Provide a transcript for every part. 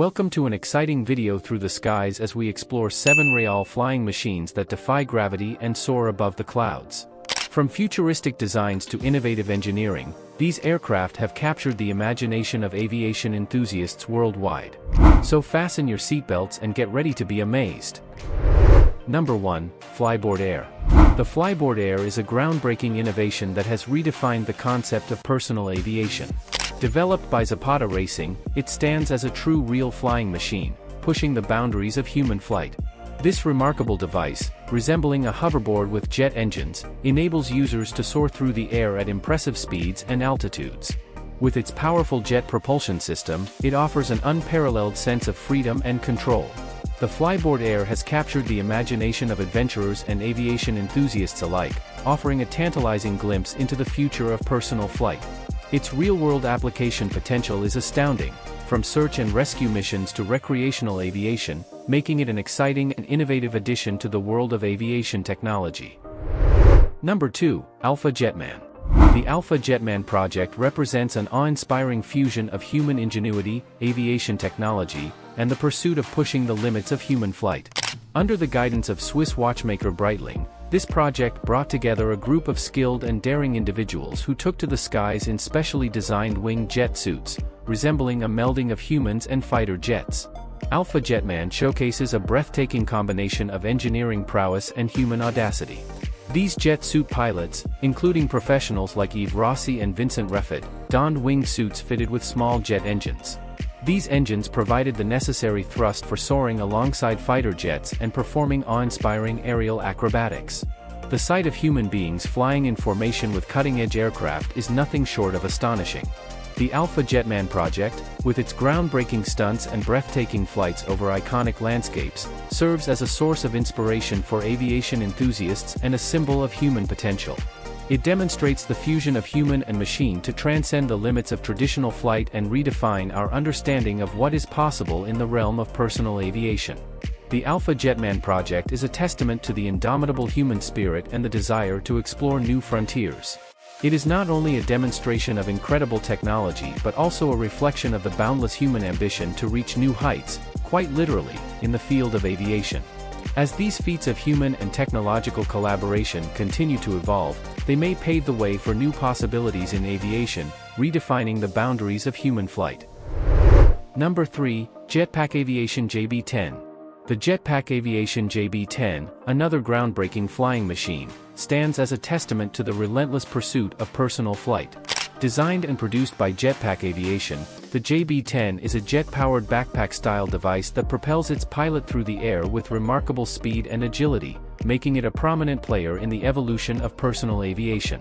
Welcome to an exciting video through the skies as we explore 7 Real flying machines that defy gravity and soar above the clouds. From futuristic designs to innovative engineering, these aircraft have captured the imagination of aviation enthusiasts worldwide. So fasten your seatbelts and get ready to be amazed. Number 1, Flyboard Air. The Flyboard Air is a groundbreaking innovation that has redefined the concept of personal aviation. Developed by Zapata Racing, it stands as a true real flying machine, pushing the boundaries of human flight. This remarkable device, resembling a hoverboard with jet engines, enables users to soar through the air at impressive speeds and altitudes. With its powerful jet propulsion system, it offers an unparalleled sense of freedom and control. The Flyboard Air has captured the imagination of adventurers and aviation enthusiasts alike, offering a tantalizing glimpse into the future of personal flight. Its real-world application potential is astounding, from search and rescue missions to recreational aviation, making it an exciting and innovative addition to the world of aviation technology. Number 2, Alpha Jetman. The Alpha Jetman project represents an awe-inspiring fusion of human ingenuity, aviation technology, and the pursuit of pushing the limits of human flight. Under the guidance of Swiss watchmaker Breitling, this project brought together a group of skilled and daring individuals who took to the skies in specially designed wing jet suits, resembling a melding of humans and fighter jets. Alpha Jetman showcases a breathtaking combination of engineering prowess and human audacity. These jet suit pilots, including professionals like Yves Rossy and Vincent Reffet, donned wing suits fitted with small jet engines. These engines provided the necessary thrust for soaring alongside fighter jets and performing awe-inspiring aerial acrobatics. The sight of human beings flying in formation with cutting-edge aircraft is nothing short of astonishing. The Alpha Jetman project, with its groundbreaking stunts and breathtaking flights over iconic landscapes, serves as a source of inspiration for aviation enthusiasts and a symbol of human potential. It demonstrates the fusion of human and machine to transcend the limits of traditional flight and redefine our understanding of what is possible in the realm of personal aviation. The Alpha Jetman project is a testament to the indomitable human spirit and the desire to explore new frontiers. It is not only a demonstration of incredible technology but also a reflection of the boundless human ambition to reach new heights, quite literally, in the field of aviation. As these feats of human and technological collaboration continue to evolve, they may pave the way for new possibilities in aviation, redefining the boundaries of human flight. Number 3, Jetpack Aviation JB-10. The Jetpack Aviation JB-10, another groundbreaking flying machine, stands as a testament to the relentless pursuit of personal flight. Designed and produced by Jetpack Aviation, the JB-10 is a jet-powered backpack-style device that propels its pilot through the air with remarkable speed and agility, making it a prominent player in the evolution of personal aviation.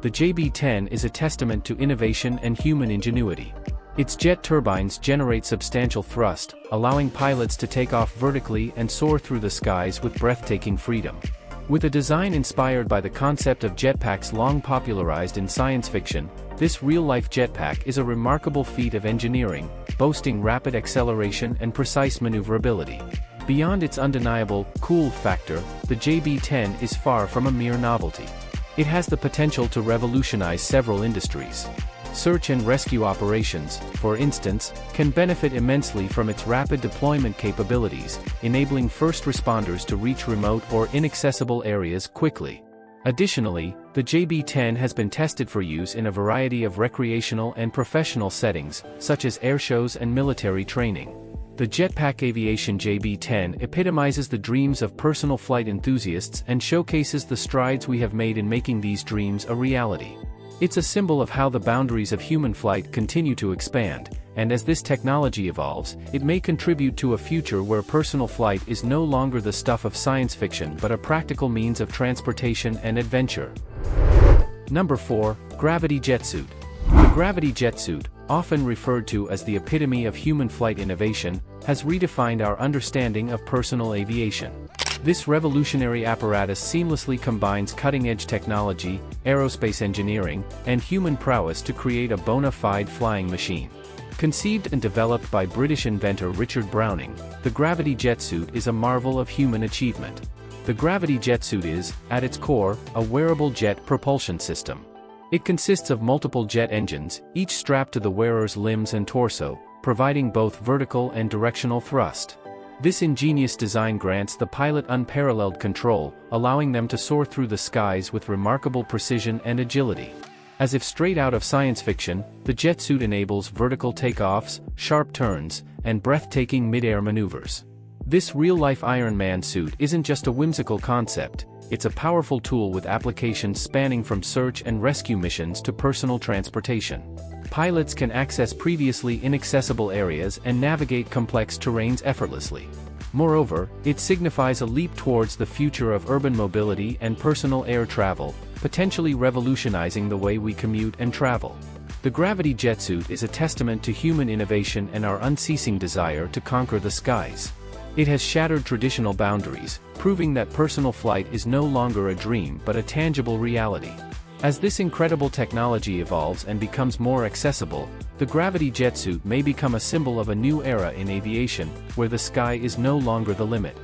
The JB-10 is a testament to innovation and human ingenuity. Its jet turbines generate substantial thrust, allowing pilots to take off vertically and soar through the skies with breathtaking freedom. With a design inspired by the concept of jetpacks long popularized in science fiction, this real-life jetpack is a remarkable feat of engineering, boasting rapid acceleration and precise maneuverability. Beyond its undeniable, cool factor, the JB-10 is far from a mere novelty. It has the potential to revolutionize several industries. Search and rescue operations, for instance, can benefit immensely from its rapid deployment capabilities, enabling first responders to reach remote or inaccessible areas quickly. Additionally, the JB-10 has been tested for use in a variety of recreational and professional settings, such as airshows and military training. The Jetpack Aviation JB-10 epitomizes the dreams of personal flight enthusiasts and showcases the strides we have made in making these dreams a reality. It's a symbol of how the boundaries of human flight continue to expand, and as this technology evolves, it may contribute to a future where personal flight is no longer the stuff of science fiction but a practical means of transportation and adventure. Number 4, Gravity Jetsuit. The Gravity Jetsuit, often referred to as the epitome of human flight innovation, has redefined our understanding of personal aviation. This revolutionary apparatus seamlessly combines cutting-edge technology, aerospace engineering, and human prowess to create a bona fide flying machine. Conceived and developed by British inventor Richard Browning, the Gravity Jetsuit is a marvel of human achievement. The Gravity Jetsuit is, at its core, a wearable jet propulsion system. It consists of multiple jet engines, each strapped to the wearer's limbs and torso, providing both vertical and directional thrust. This ingenious design grants the pilot unparalleled control, allowing them to soar through the skies with remarkable precision and agility. As if straight out of science fiction, the jet suit enables vertical takeoffs, sharp turns, and breathtaking mid-air maneuvers. This real-life Iron Man suit isn't just a whimsical concept, it's a powerful tool with applications spanning from search and rescue missions to personal transportation. Pilots can access previously inaccessible areas and navigate complex terrains effortlessly. Moreover, it signifies a leap towards the future of urban mobility and personal air travel, potentially revolutionizing the way we commute and travel. The Gravity Jetsuit is a testament to human innovation and our unceasing desire to conquer the skies. It has shattered traditional boundaries, proving that personal flight is no longer a dream but a tangible reality. As this incredible technology evolves and becomes more accessible, the Gravity Jetsuit may become a symbol of a new era in aviation, where the sky is no longer the limit.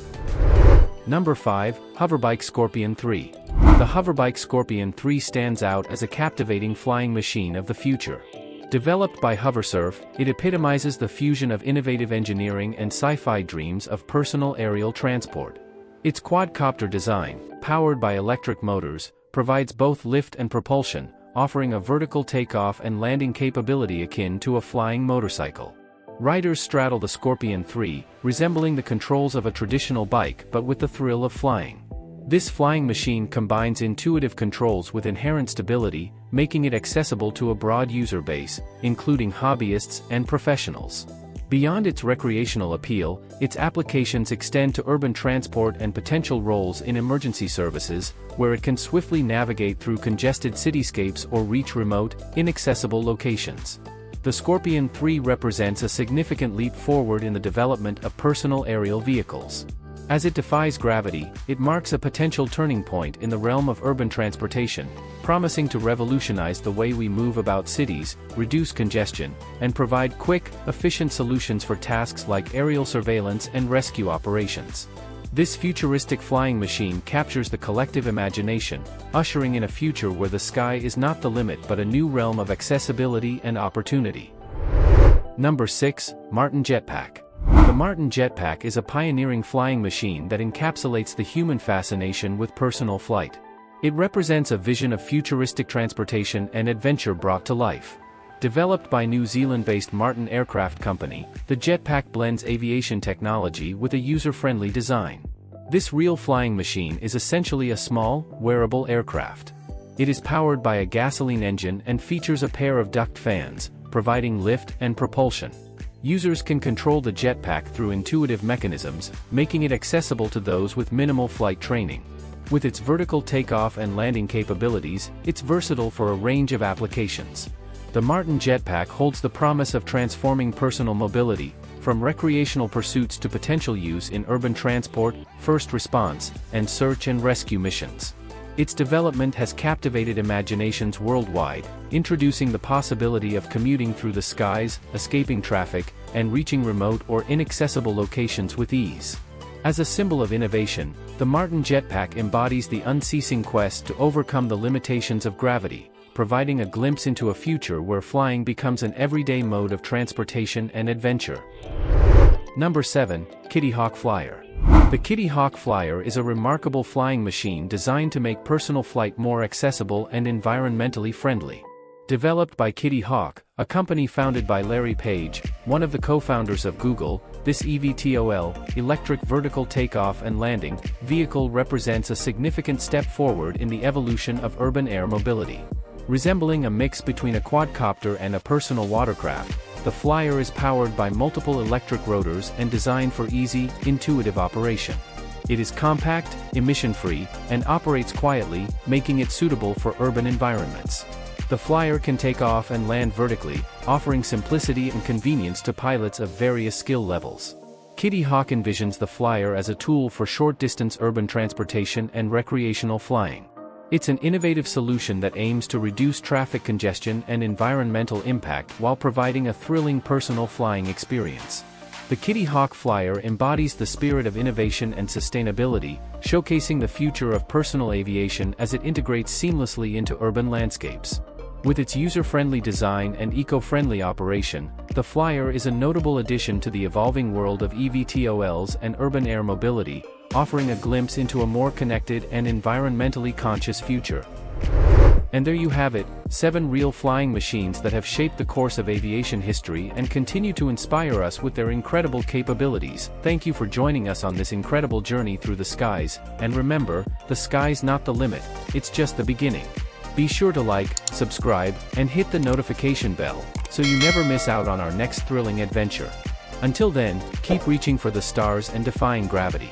Number 5, Hoverbike Scorpion 3. The Hoverbike Scorpion 3 stands out as a captivating flying machine of the future. Developed by Hoversurf, it epitomizes the fusion of innovative engineering and sci-fi dreams of personal aerial transport. Its quadcopter design, powered by electric motors, provides both lift and propulsion, offering a vertical takeoff and landing capability akin to a flying motorcycle. Riders straddle the Scorpion 3, resembling the controls of a traditional bike but with the thrill of flying. This flying machine combines intuitive controls with inherent stability, making it accessible to a broad user base, including hobbyists and professionals. Beyond its recreational appeal, its applications extend to urban transport and potential roles in emergency services, where it can swiftly navigate through congested cityscapes or reach remote, inaccessible locations. The Scorpion 3 represents a significant leap forward in the development of personal aerial vehicles. As it defies gravity, it marks a potential turning point in the realm of urban transportation, promising to revolutionize the way we move about cities, reduce congestion, and provide quick, efficient solutions for tasks like aerial surveillance and rescue operations. This futuristic flying machine captures the collective imagination, ushering in a future where the sky is not the limit but a new realm of accessibility and opportunity. Number 6, Martin Jetpack. The Martin Jetpack is a pioneering flying machine that encapsulates the human fascination with personal flight. It represents a vision of futuristic transportation and adventure brought to life. Developed by New Zealand-based Martin Aircraft Company, the jetpack blends aviation technology with a user-friendly design. This real flying machine is essentially a small, wearable aircraft. It is powered by a gasoline engine and features a pair of duct fans, providing lift and propulsion. Users can control the jetpack through intuitive mechanisms, making it accessible to those with minimal flight training. With its vertical takeoff and landing capabilities, it's versatile for a range of applications. The Martin Jetpack holds the promise of transforming personal mobility, from recreational pursuits to potential use in urban transport, first response, and search and rescue missions. Its development has captivated imaginations worldwide, introducing the possibility of commuting through the skies, escaping traffic, and reaching remote or inaccessible locations with ease. As a symbol of innovation, the Martin Jetpack embodies the unceasing quest to overcome the limitations of gravity, providing a glimpse into a future where flying becomes an everyday mode of transportation and adventure. Number 7, Kitty Hawk Flyer. The Kitty Hawk Flyer is a remarkable flying machine designed to make personal flight more accessible and environmentally friendly. Developed by Kitty Hawk, a company founded by Larry Page, one of the co-founders of Google, this EVTOL, electric vertical takeoff and landing, vehicle represents a significant step forward in the evolution of urban air mobility. Resembling a mix between a quadcopter and a personal watercraft, the Flyer is powered by multiple electric rotors and designed for easy, intuitive operation. It is compact, emission-free, and operates quietly, making it suitable for urban environments. The Flyer can take off and land vertically, offering simplicity and convenience to pilots of various skill levels. Kitty Hawk envisions the Flyer as a tool for short-distance urban transportation and recreational flying. It's an innovative solution that aims to reduce traffic congestion and environmental impact while providing a thrilling personal flying experience. The Kitty Hawk Flyer embodies the spirit of innovation and sustainability, showcasing the future of personal aviation as it integrates seamlessly into urban landscapes. With its user-friendly design and eco-friendly operation, the Flyer is a notable addition to the evolving world of eVTOLs and urban air mobility, offering a glimpse into a more connected and environmentally conscious future. And there you have it, seven real flying machines that have shaped the course of aviation history and continue to inspire us with their incredible capabilities. Thank you for joining us on this incredible journey through the skies, and remember, the sky's not the limit, it's just the beginning. Be sure to like, subscribe, and hit the notification bell, so you never miss out on our next thrilling adventure. Until then, keep reaching for the stars and defying gravity.